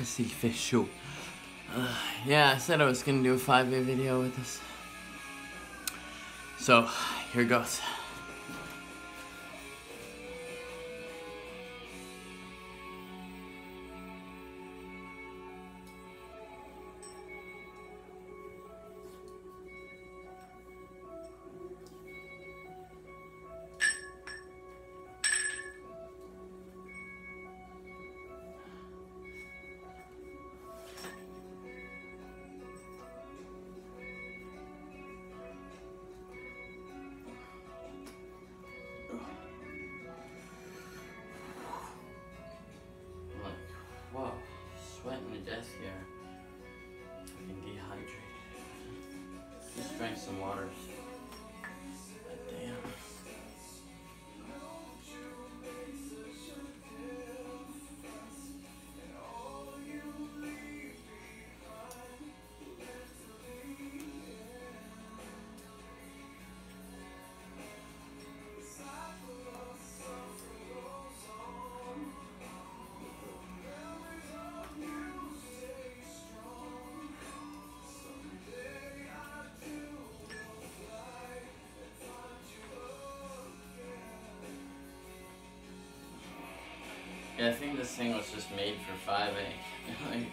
Chrissy Fish. Uh, yeah, I said I was gonna do a 5A video with this. So, here goes. drink some water. Yeah, I think this thing was just made for 5A. like,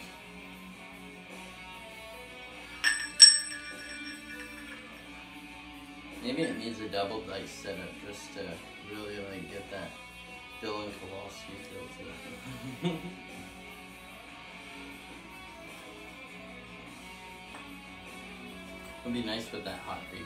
maybe it needs a double dice setup just to really like get that Dylan Kowalski feel to it. It'd be nice with that hot baby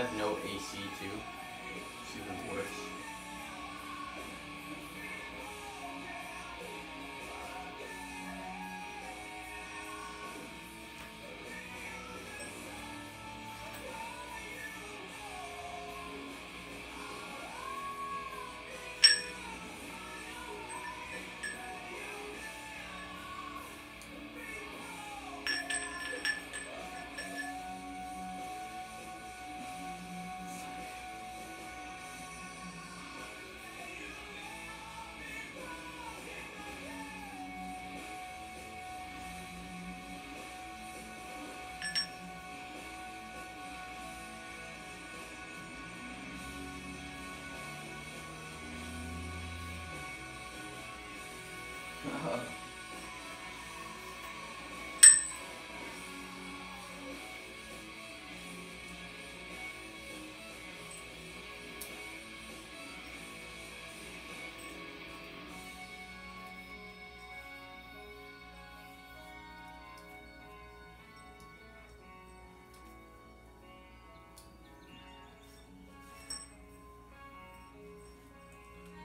have no AC too. It's even worse.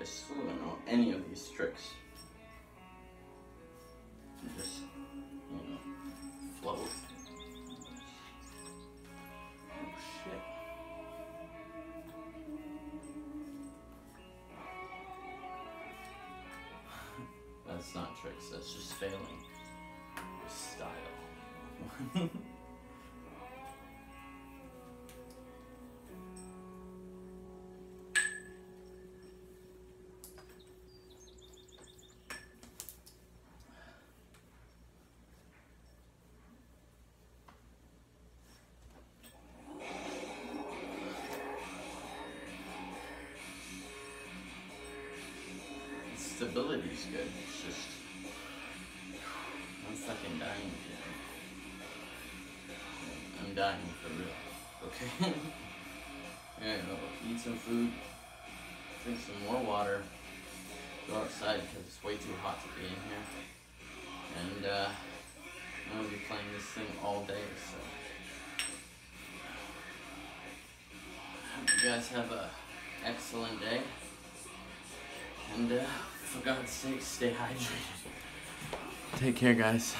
I don't know any of these tricks. Just, you know, float. Oh shit. that's not tricks, that's just failing style. Stability's good. It's just I'm fucking dying again. I'm dying for real. Okay? yeah, eat some food, drink some more water, go outside because it's way too hot to be in here. And uh, I'm gonna be playing this thing all day, so. You guys have a excellent day. And uh, for God's sake, stay hydrated. Take care, guys.